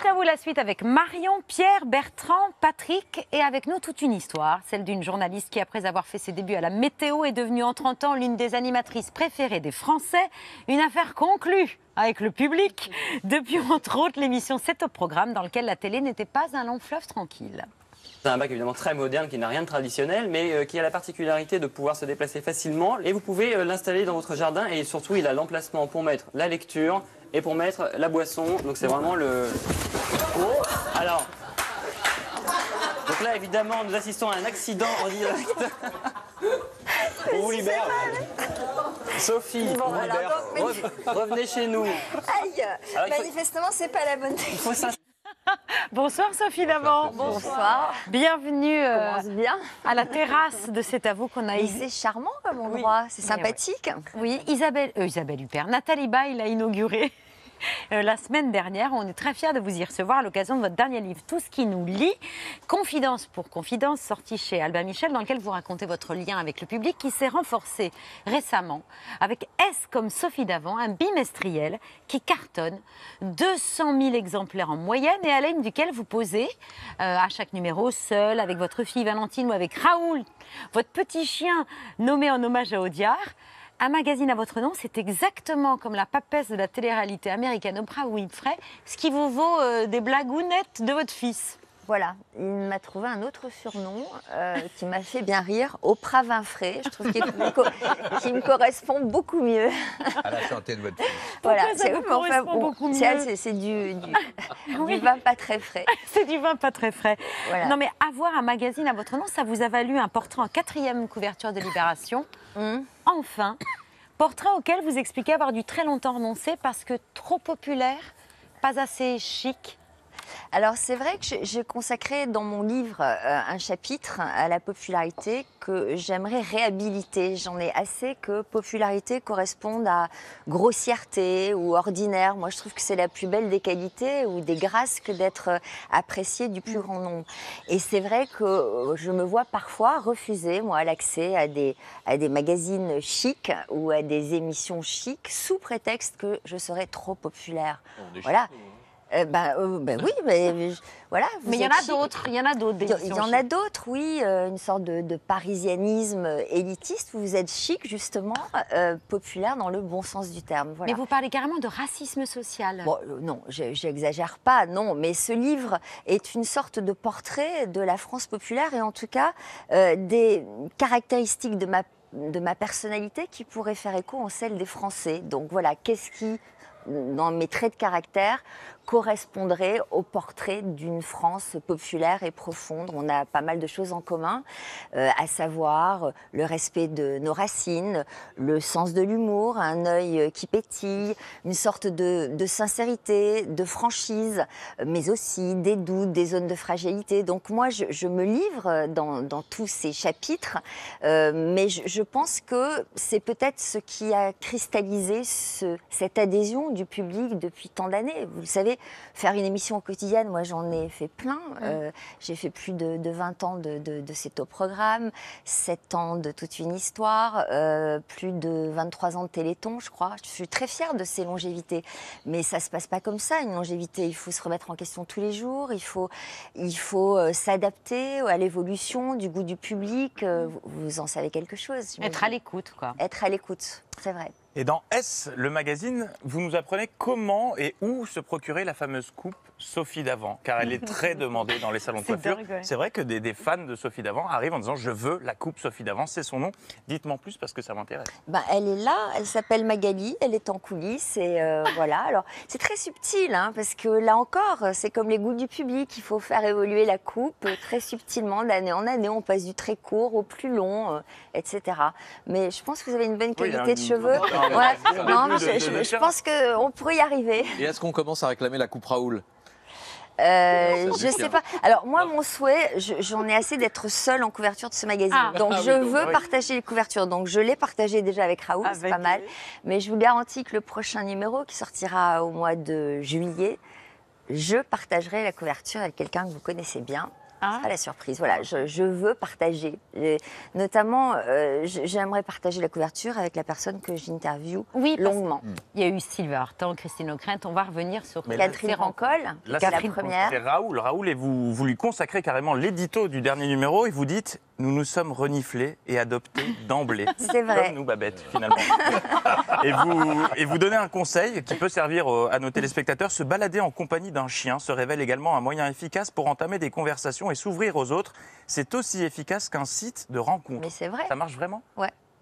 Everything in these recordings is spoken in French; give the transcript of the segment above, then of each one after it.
C'est à vous la suite avec Marion, Pierre, Bertrand, Patrick et avec nous toute une histoire, celle d'une journaliste qui, après avoir fait ses débuts à la météo, est devenue en 30 ans l'une des animatrices préférées des Français. Une affaire conclue avec le public depuis entre autres l'émission C'est au programme dans lequel la télé n'était pas un long fleuve tranquille. C'est un bac évidemment très moderne qui n'a rien de traditionnel, mais euh, qui a la particularité de pouvoir se déplacer facilement. Et vous pouvez euh, l'installer dans votre jardin et surtout il a l'emplacement pour mettre la lecture et pour mettre la boisson. Donc c'est vraiment le. Oh Alors. Donc là évidemment nous assistons à un accident en direct. On vous libère. Sophie, on vous donc, Revenez chez nous. Aïe Alors, il faut- Manifestement, c'est pas la bonne s'installer. Bonsoir Sophie Davant. Bonsoir. Bienvenue euh, bien? à la terrasse de C'est à vous qu'on a ici. c'est charmant comme endroit, c'est Mais sympathique. Oui, Isabelle, euh, Isabelle Huppert, Nathalie Baye l'a inauguré la semaine dernière. On est très fiers de vous y recevoir à l'occasion de votre dernier livre, Tout ce qui nous lie, Confidence pour Confidence, sorti chez Albin Michel, dans lequel vous racontez votre lien avec le public qui s'est renforcé récemment avec S comme Sophie Davant, un bimestriel qui cartonne 200 000 exemplaires en moyenne et à l'aide duquel vous posez euh, à chaque numéro seul avec votre fille Valentine ou avec Raoul, votre petit chien nommé en hommage à Audiard. Un magazine à votre nom, c'est exactement comme la papesse de la télé-réalité américaine Oprah Winfrey, ce qui vous vaut euh, des blagounettes de votre fils. Voilà, il m'a trouvé un autre surnom euh, qui m'a fait bien rire, Oprah Vinfrey. Je trouve qu'il me, co- qu'il me correspond beaucoup mieux. à la santé de votre fille. Voilà, c'est enfin, beaucoup mieux du, du, Oui. du vin pas très frais. C'est du vin pas très frais. Voilà. Non mais avoir un magazine à votre nom, ça vous a valu un portrait en quatrième couverture de Libération. Hum. Enfin, portrait auquel vous expliquez avoir dû très longtemps renoncer parce que trop populaire, pas assez chic. Alors c'est vrai que j'ai- consacré dans mon livre euh, un chapitre à la popularité que j'aimerais réhabiliter. J'en ai assez que popularité corresponde à grossièreté ou ordinaire. Moi je trouve que c'est la plus belle des qualités ou des grâces que d'être euh, apprécié du plus grand nombre. Et c'est vrai que euh, je me vois parfois refuser moi l'accès à des, à des magazines chics ou à des émissions chics sous prétexte que je serais trop populaire. Voilà. Euh, ben, euh, ben oui, mais je- voilà. Mais il y en a d'autres, il y en a d'autres. Il y- en a d'autres, oui, euh, une sorte de, de parisianisme élitiste où vous êtes chic, justement, populaire dans le bon sens du terme. Voilà. Mais vous parlez carrément de racisme social. Bon, non, je- j'exagère pas, non, mais ce livre est une sorte de portrait de la France populaire et en tout cas des caractéristiques de ma, de ma personnalité qui pourraient faire écho en celle des Français. Donc voilà, qu'est-ce qui, dans mes traits de caractère, correspondrait au portrait d'une France populaire et profonde. On a pas mal de choses en commun, euh, à savoir le respect de nos racines, le sens de l'humour, un œil qui pétille, une sorte de, sincérité, de franchise, mais aussi des doutes, des zones de fragilité. Donc moi, je, me livre dans, tous ces chapitres, euh, mais je, pense que c'est peut-être ce qui a cristallisé ce- cette adhésion du public depuis tant d'années. Vous le savez, faire une émission au quotidien, moi j'en ai fait plein. Euh, J'ai fait plus de, de 20 ans de, de, de C'est au programme, 7 ans de toute une histoire, euh, plus de 23 ans de Téléthon, je crois. Je suis très fière de ces longévités. Mais ça se passe pas comme ça, une longévité. Il faut se remettre en question tous les jours, il faut, il faut euh, s'adapter à l'évolution du goût du public. Euh, vous, vous en savez quelque chose. Être à l'écoute, quoi. Être à l'écoute, c'est vrai. Et dans S, le magazine, vous nous apprenez comment et où se procurer la fameuse coupe Sophie Davant, car elle est très demandée dans les salons de C'est coiffure. ouais. C'est vrai que des, des fans de Sophie Davant arrivent en disant je veux la coupe Sophie Davant, c'est son nom. Dites-moi en plus parce que ça m'intéresse. Ben, elle est là, elle s'appelle Magali, elle est en coulisses et euh, voilà. Alors c'est très subtil hein, parce que là encore, c'est comme les goûts du public, il faut faire évoluer la coupe très subtilement d'année en année. On passe du très court au plus long, euh, etc. Mais je pense que vous avez une bonne Oui, qualité de cheveux. Non, Ouais. Non, mais je, pense qu'on pourrait y arriver. Et est-ce qu'on commence à réclamer la coupe Raoul? Euh, je sais pas. Alors moi, mon souhait, je- j'en ai assez d'être seule en couverture de ce magazine. Ah. donc Ah oui, je donc, veux oui. partager les couvertures. Donc je l'ai partagé déjà avec Raoul, c'est Avec pas mal. Mais je vous garantis que le prochain numéro, qui sortira au mois de juillet, je partagerai la couverture avec quelqu'un que vous connaissez bien. Ah. C'est pas la surprise. Voilà, je, je veux partager. Et notamment, euh, j'aimerais partager la couverture avec la personne que j'interviewe Oui, parce longuement. qu'il y a eu Sylvain Artan, Christine Ockrent. On va revenir sur Mais là, Catherine. Rancol, c'est- la première. C'est Raoul. Raoul, et vous, vous lui consacrez carrément l'édito du dernier numéro et vous dites Nous nous sommes reniflés et adoptés d'emblée. C'est vrai. Comme nous, Babette, finalement. et, vous, et vous donnez un conseil qui peut servir euh, à nos téléspectateurs. Se balader en compagnie d'un chien se révèle également un moyen efficace pour entamer des conversations et s'ouvrir aux autres. C'est aussi efficace qu'un site de rencontre. Mais c'est vrai. Ça marche vraiment?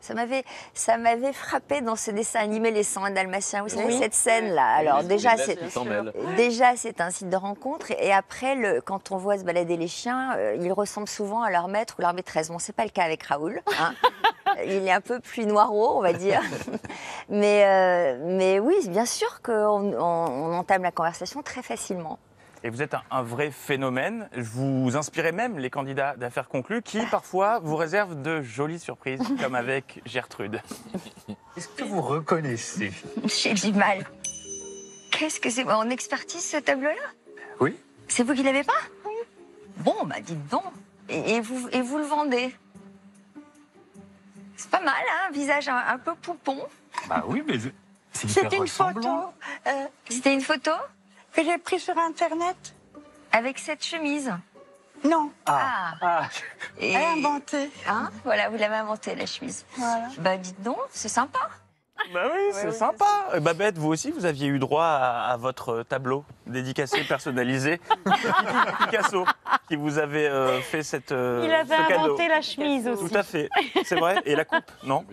Ça m'avait, ça m'avait frappé dans ce dessin animé Les 101 Dalmatiens. Vous savez, Oui. cette scène-là. Alors, déjà, c'est. Déjà, c'est un site de rencontre. Et après, le, quand on voit se balader les chiens, euh, ils ressemblent souvent à leur maître ou leur maîtresse. Bon, c'est pas le cas avec Raoul. hein. Il est un peu plus noiro, on va dire. Mais, euh, mais oui, bien sûr qu'on on, on entame la conversation très facilement. Et vous êtes un, un vrai phénomène. Vous inspirez même les candidats d'affaires conclues qui, parfois, vous réservent de jolies surprises, comme avec Gertrude. Est-ce que vous reconnaissez J'ai du mal. Qu'est-ce que c'est On expertise ce tableau-là? Oui. C'est vous qui l'avez pas? Bon, bah dites donc. Et, et vous, et vous le vendez? C'est pas mal, hein Un visage un, un peu poupon. Bah oui, mais c'est hyper C'était une ressemblant. photo euh, C'était une photo? Que j'ai prise sur Internet. avec cette chemise. Non, Ah, Ah, Et, inventée. hein, voilà, vous l'avez inventée, la chemise. Voilà. Bah dites donc, c'est sympa. Bah oui, c'est sympa. Euh, Babette, vous aussi, vous aviez eu droit à, à votre tableau? Dédicacé, personnalisé. Picasso, qui vous avait euh, fait cette, euh, Il avait ce cadeau. inventé la chemise aussi. Tout à fait. C'est vrai. Et la coupe, non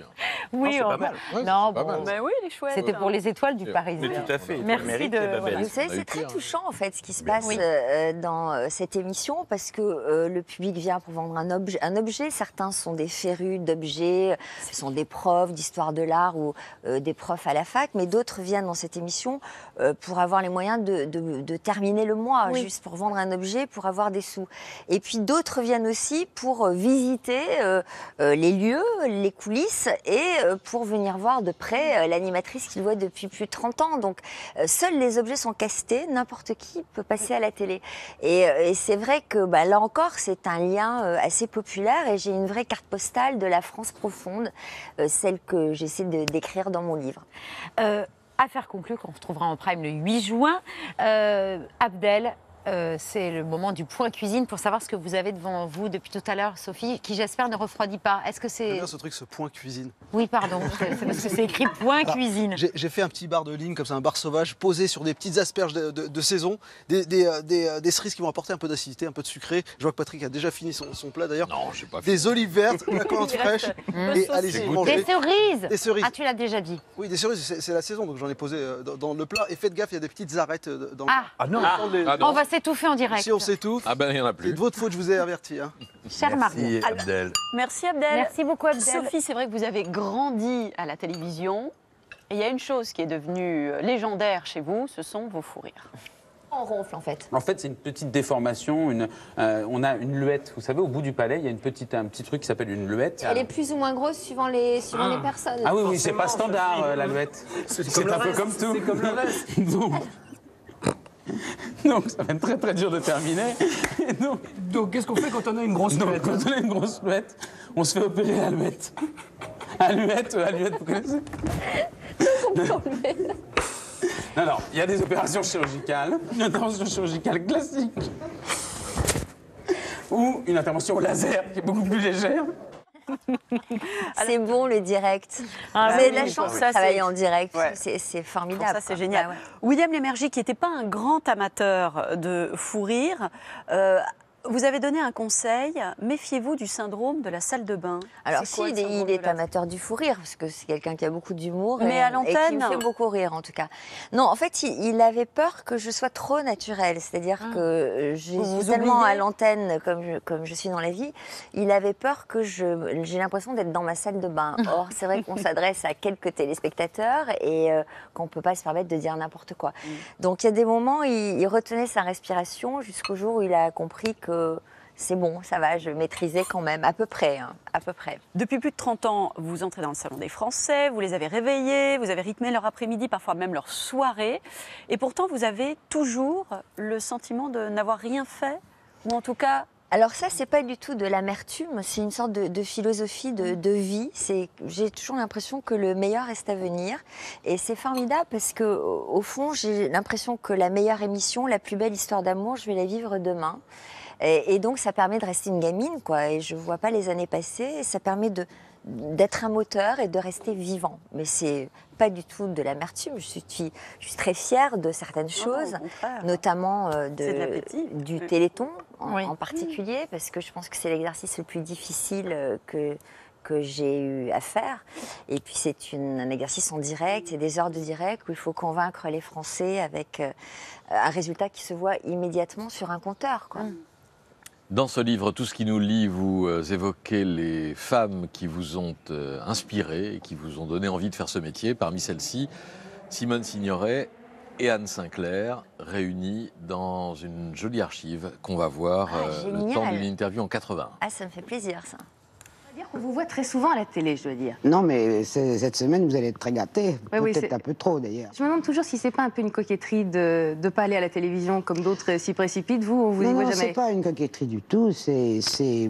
Oui, on pas va- mal. Ouais, Non, bon, mal. Ben oui, il est chouette. c'était pour les étoiles du Parisien. Mais tout à fait. Merci de- voilà. Vous savez, c'est très touchant en fait ce qui se passe Oui. euh, dans cette émission parce que euh, le public vient pour vendre un objet. Un objet, certains sont des férus d'objets, ce sont des profs d'histoire de l'art ou euh, des profs à la fac, mais d'autres viennent dans cette émission euh, pour avoir les moyens de, de- de terminer le mois, Oui. juste pour vendre un objet, pour avoir des sous. Et puis d'autres viennent aussi pour euh, visiter euh, euh, les lieux, les coulisses et pour venir voir de près l'animatrice qu'ils voient depuis plus de 30 ans. Donc seuls les objets sont castés, n'importe qui peut passer à la télé. Et, et c'est vrai que bah, là encore, c'est un lien assez populaire et j'ai une vraie carte postale de la France profonde, celle que j'essaie de décrire dans mon livre. Euh, affaire conclue qu'on retrouvera en prime le 8 juin. Euh, Abdel, euh, c'est le moment du point cuisine pour savoir ce que vous avez devant vous depuis tout à l'heure, Sophie, qui j'espère ne refroidit pas. Est-ce que c'est... bien ce truc, ce point cuisine. Oui, pardon, c'est parce que c'est écrit point Ah, cuisine. J'ai fait un petit bar de ligne, comme ça, un bar sauvage, posé sur des petites asperges de, de- de saison, des, des, euh, des, euh, des cerises qui vont apporter un peu d'acidité, un peu de sucré. Je vois que Patrick a déjà fini son, son plat d'ailleurs. Non, je pas. Des olives vertes, de la Il fraîche, et allez-y, Des mangez. Des cerises Des cerises. Ah, tu l'as déjà dit. Oui, des cerises, c'est la saison, donc j'en ai posé dans, dans le plat. Et faites gaffe, il y a des petites arêtes dans Ah, ah non. dans les- Ah non. on va s'étouffer en direct. Si on s'étouffe, Ah ben, il n'y en a c'est plus. de votre faute, je vous ai averti. hein. Cher. Merci, Abdel. Merci Abdel. Merci beaucoup, Abdel. Sophie, c'est vrai que vous avez grandi à la télévision. Et il y a une chose qui est devenue euh, légendaire chez vous, ce sont vos fous rires. On ronfle en fait. En fait, c'est une petite déformation. Une, euh, on a une luette. Vous savez, au bout du palais, il y a une petite, un petit truc qui s'appelle une luette. Elle est plus ou moins grosse suivant les, suivant les personnes. Ah oui, oui, c'est pas standard, euh, la luette. C'est un peu comme tout. C'est comme le reste. Donc, donc, ça va être très très dur de terminer. Et donc, Donc, qu'est-ce qu'on fait quand on a une grosse donc, quand on a une grosse luette, on se fait opérer. À luette, à luette, vous connaissez Non, non, il y a des opérations chirurgicales, une intervention chirurgicale classique, ou une intervention au laser qui est beaucoup plus légère. C'est bon le direct. Ah Vous avez de la chance pour de travailler en direct. Ouais. C'est formidable. ça, c'est génial. Ah ouais. William Lémergie, qui n'était pas un grand amateur de fou rire, euh, vous avez donné un conseil, méfiez-vous du syndrome de la salle de bain. Alors si, quoi, il est, syndrome il est de la- amateur du fou rire, parce que c'est quelqu'un qui a beaucoup d'humour. Mais et- à Et qui l'antenne me fait beaucoup rire, en tout cas. Non, en fait, il, il avait peur que je sois trop naturelle. C'est-à-dire Ah. que euh, je suis tellement oubliez à l'antenne comme je, comme je suis dans la vie. Il avait peur que. J'ai l'impression d'être dans ma salle de bain. Or, c'est vrai qu'on s'adresse à quelques téléspectateurs et euh, qu'on ne peut pas se permettre de dire n'importe quoi. Mm. Donc, il y a des moments, il, il retenait sa respiration jusqu'au jour où il a compris que... C'est bon, ça va, je maîtrisais quand même, à peu près, hein, à peu près. Depuis plus de 30 ans, vous entrez dans le Salon des Français, vous les avez réveillés, vous avez rythmé leur après-midi, parfois même leur soirée. Et pourtant, vous avez toujours le sentiment de n'avoir rien fait, ou en tout cas Alors ça, c'est pas du tout de l'amertume, c'est une sorte de, de philosophie de, de vie. C'est, j'ai toujours l'impression que le meilleur reste à venir, et c'est formidable parce que au fond, j'ai l'impression que la meilleure émission, la plus belle histoire d'amour, je vais la vivre demain. Et, et donc, ça permet de rester une gamine, quoi. Et je vois pas les années passer. Et ça permet de d'être un moteur et de rester vivant. Mais c'est pas du tout de l'amertume. Je suis, je suis très fière de certaines choses, notamment euh, de- du téléthon en, Oui. en particulier, parce que je pense que c'est l'exercice le plus difficile euh, que que j'ai eu à faire. Et puis c'est un exercice en direct, c'est des heures de direct où il faut convaincre les Français avec euh, un résultat qui se voit immédiatement sur un compteur. Quoi. Dans ce livre, Tout ce qui nous lie, vous euh, évoquez les femmes qui vous ont euh, inspiré et qui vous ont donné envie de faire ce métier. Parmi celles-ci, Simone Signoret et Anne Sinclair, réunies dans une jolie archive qu'on va voir Ah, euh, le temps d'une interview en 80. Ah, ça me fait plaisir ça. On vous voit très souvent à la télé, je dois dire. Non, mais cette semaine, vous allez être très gâtés. Oui, Peut-être un peu trop, d'ailleurs. Je me demande toujours si c'est pas un peu une coquetterie de ne pas aller à la télévision comme d'autres s'y précipitent. Vous, on vous y non, voit non, jamais. c'est pas une coquetterie du tout. C'est, euh,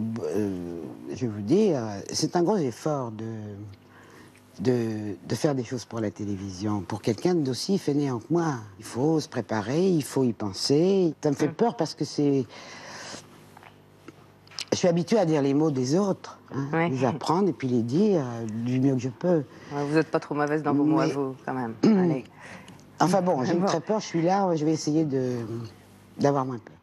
je vais vous dire, c'est un gros effort de, de, de faire des choses pour la télévision. Pour quelqu'un d'aussi fainéant que moi, il faut se préparer, il faut y penser. Ça me Mm. fait peur parce que c'est... Je suis habituée à dire les mots des autres, hein, les apprendre et puis les dire euh, du mieux que je peux. Ouais, Vous n'êtes pas trop mauvaise dans vos mots à vous, quand même. Allez. Enfin bon, j'ai Bon. très peur, je suis là, je vais essayer de, d'avoir moins peur.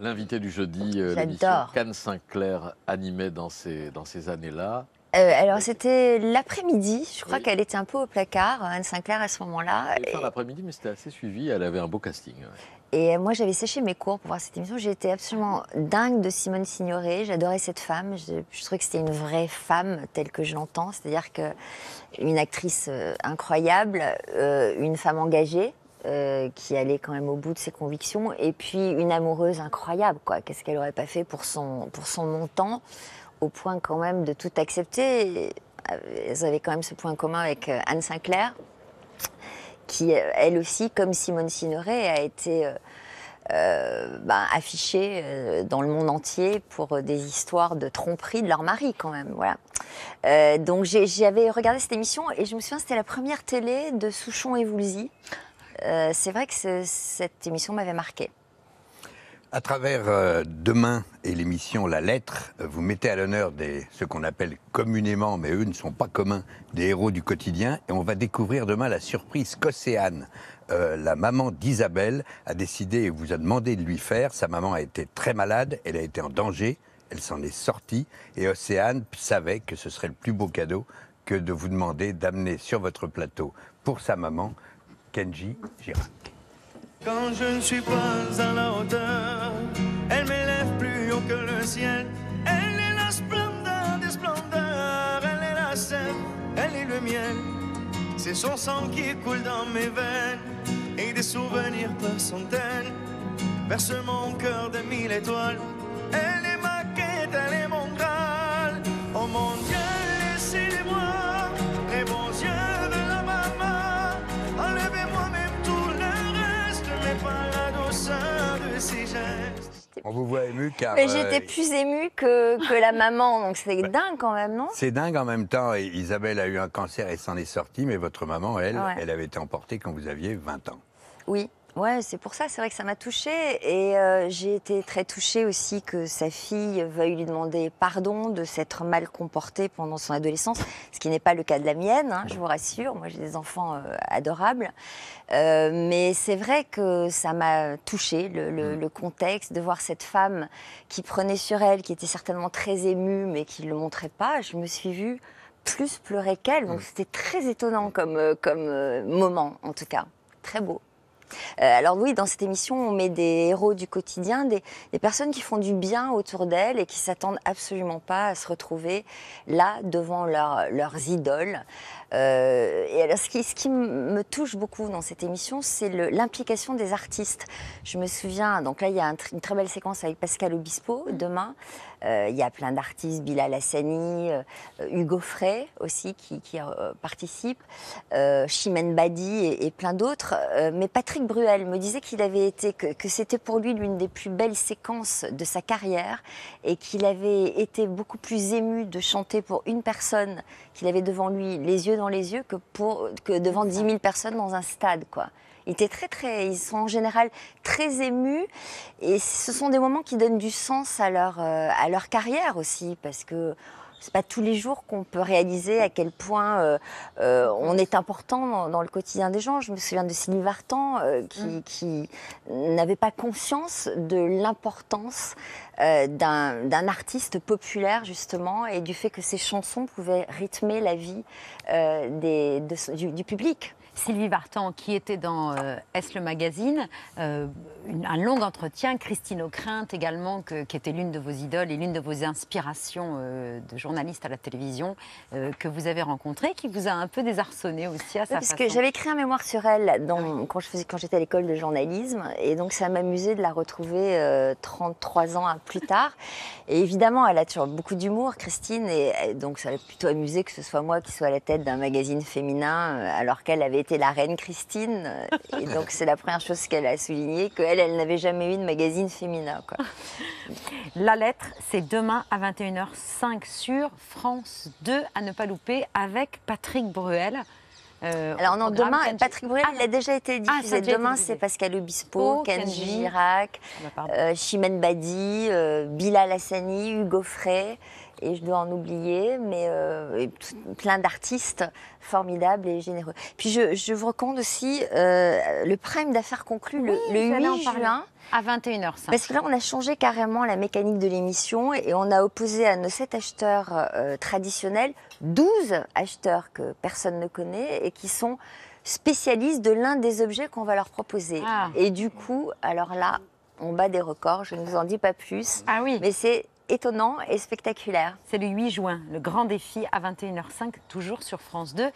L'invité du jeudi, euh, l'émission qu'Anne Sinclair animait dans ces, dans ces années-là. Euh, alors c'était l'après-midi, je crois qu'elle était un peu au placard, Anne Sinclair à ce moment-là. Fin l'après-midi, mais c'était assez suivi. Elle avait un beau casting. ouais. Et moi, j'avais séché mes cours pour voir cette émission. J'étais absolument dingue de Simone Signoret. J'adorais cette femme. Je, trouvais que c'était une vraie femme telle que je l'entends. C'est-à-dire que une actrice euh, incroyable, euh, une femme engagée. euh, qui allait quand même au bout de ses convictions et puis une amoureuse incroyable qu'est-ce qu'elle aurait pas fait pour son pour son montant au point quand même de tout accepter? Euh, elles avaient quand même ce point commun avec euh, Anne Sinclair qui, euh, elle aussi, comme Simone Signoret, a été euh, euh, ben, affichée euh, dans le monde entier pour des histoires de tromperie de leur mari, quand même. Voilà. Donc j'avais regardé cette émission et je me souviens, c'était la première télé de Souchon et. Euh, C'est vrai que ce- cette émission m'avait marqué. À travers euh, Demain et l'émission La Lettre, euh, vous mettez à l'honneur ce qu'on appelle communément, mais eux ne sont pas communs, des héros du quotidien. Et on va découvrir demain la surprise qu'Océane, euh, la maman d'Isabelle, a décidé et vous a demandé de lui faire. Sa maman a été très malade, elle a été en danger, elle s'en est sortie. Et Océane savait que ce serait le plus beau cadeau que de vous demander d'amener sur votre plateau pour sa maman, Kenji Girac. Quand je ne suis pas à la hauteur, elle m'élève plus haut que le ciel. Elle est la splendeur des splendeurs, elle est la sève, elle est le miel. C'est son sang qui coule dans mes veines et des souvenirs par centaines berce mon cœur de mille étoiles. Elle est ma quête, elle est mon Graal. Oh mon On vous voit ému car... Mais euh, j'étais plus émue que, que la maman, donc c'est dingue quand même, non? C'est dingue en même temps. Isabelle a eu un cancer et s'en est sortie, mais votre maman, elle, Ouais. elle avait été emportée quand vous aviez 20 ans. Oui, ouais, c'est pour ça, c'est vrai que ça m'a touchée. Et euh, j'ai été très touchée aussi que sa fille veuille lui demander pardon de s'être mal comportée pendant son adolescence, ce qui n'est pas le cas de la mienne, hein, je vous rassure. Moi, j'ai des enfants euh, adorables. Euh, mais c'est vrai que ça m'a touchée, le, le- le contexte, de voir cette femme qui prenait sur elle, qui était certainement très émue, mais qui ne le montrait pas. Je me suis vue plus pleurer qu'elle. Donc c'était très étonnant comme, comme moment, en tout cas. Très beau. Euh, alors oui, dans cette émission, on met des héros du quotidien, des, des personnes qui font du bien autour d'elles et qui s'attendent absolument pas à se retrouver là devant leur- leurs idoles. Euh, et alors, ce qui, ce qui me touche beaucoup dans cette émission, c'est l'implication des artistes. Je me souviens, donc là, il y a un une très belle séquence avec Pascal Obispo demain. Euh, il y a plein d'artistes, Bilal Hassani, euh, Hugo Frey aussi qui, qui, participe, Chimène Badi et, et plein d'autres. Mais Patrick Bruel me disait qu'il avait été, que, c'était pour lui l'une des plus belles séquences de sa carrière et qu'il avait été beaucoup plus ému de chanter pour une personne qu'il avait devant lui, les yeux dans les yeux, que, pour, que devant 10 000 personnes dans un stade, quoi. Ils étaient très, très, ils sont en général très émus et ce sont des moments qui donnent du sens à leur, euh, à leur carrière aussi parce que c'est pas tous les jours qu'on peut réaliser à quel point euh, euh, on est important dans, dans le quotidien des gens. Je me souviens de Sylvie Vartan euh, qui, qui n'avait pas conscience de l'importance d'un artiste populaire justement et du fait que ses chansons pouvaient rythmer la vie des, de son- du, du public. Sylvie Vartan, qui était dans euh, Est le magazine, euh, une- un long entretien. Christine O'Crinte également, que- qui était l'une de vos idoles et l'une de vos inspirations euh, de journaliste à la télévision, euh, que vous avez rencontrée, qui vous a un peu désarçonné aussi à Oui, sa parce façon. que j'avais écrit un mémoire sur elle dans- quand je faisais- quand j'étais à l'école de journalisme, et donc ça m'amusait de la retrouver euh, 33 ans plus tard. Et évidemment, elle a toujours beaucoup d'humour, Christine, et, et donc ça m'a plutôt amusé que ce soit moi qui sois à la tête d'un magazine féminin, alors qu'elle avait été la reine Christine. euh, Et donc c'est la première chose qu'elle a souligné, qu'elle, elle n'avait jamais eu de magazine féminin. Quoi. La lettre, c'est demain à 21h05 sur France 2, à ne pas louper, avec Patrick Bruel. Euh, Alors non, demain, Kenji- Patrick Bruel, il a déjà été Ah, diffusé. déjà demain, c'est Pascal Obispo, Oh, Kenji Kenji. Girac, Ah bah, euh, Chimène Badi, euh, Bilal Hassani, Hugo Frey, et je dois en oublier, mais euh, plein d'artistes formidables et généreux. Puis je, je vous recommande aussi euh, le prime d'affaires conclu le, Oui, le en 8 parler. juin. À 21h05. Parce que là, on a changé carrément la mécanique de l'émission et on a opposé à nos 7 acheteurs euh, traditionnels 12 acheteurs que personne ne connaît et qui sont spécialistes de l'un des objets qu'on va leur proposer. Ah. Et du coup, alors là, on bat des records, je ne vous en dis pas plus. Ah oui. Mais c'est étonnant et spectaculaire. C'est le 8 juin, le grand défi à 21h05, toujours sur France 2.